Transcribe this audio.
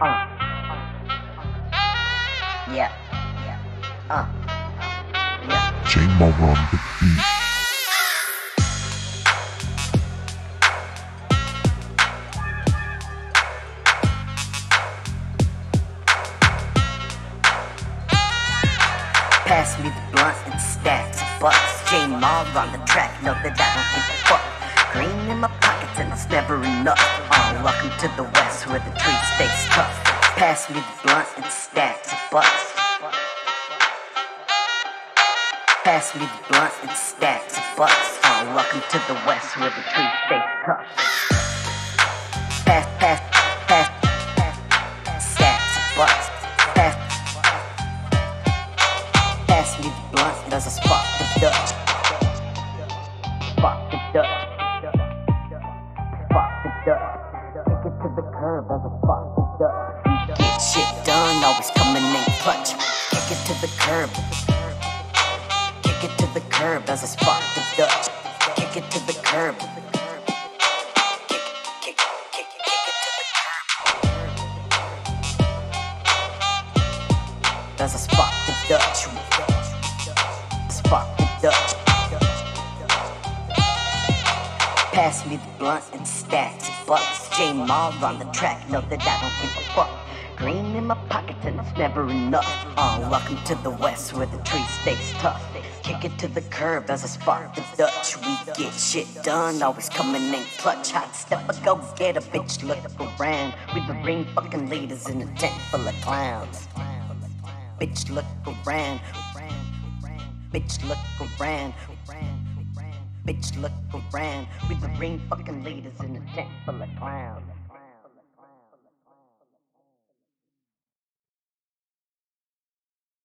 Uh. Yeah. Yeah. Uh. Yeah. J Mara on the beat. Pass me the blunt and stacks of bucks. Jaymar on the track, know that I don't give a fuck. Green never enough. Uh, welcome to the west where the tree stays tough. Pass me the blunt and stacks of bucks. Pass me the blunt and stacks of bucks. Uh, welcome to the west where the tree stays tough. Pass, pass, pass, stacks of bucks. Pass, pass me the blunt as I spark the Dutch. Spark the Dutch. Take it to the curb as spark the We get shit done, always coming in clutch. Kick it to the curb. Kick it to the curb as I spark the Dutch. Kick it to the curb. Kick, kick, kick, kick it to the curb. As I spark the Dutch. Pass me the blunt and stacks of bucks. Jaymar on the track, know that I don't give a fuck. Green in my pocket and it's never enough. Uh, welcome to the west where the tree stays tough. Kick it to the curb as I spark the Dutch. We get shit done, always coming in clutch. Hot step, I go get a bitch, look around. We the ring fucking leaders in a tent full of clowns. Bitch, look around. Bitch, look around. Bitch, look around. We the ring fucking leaders in a tent full of clowns.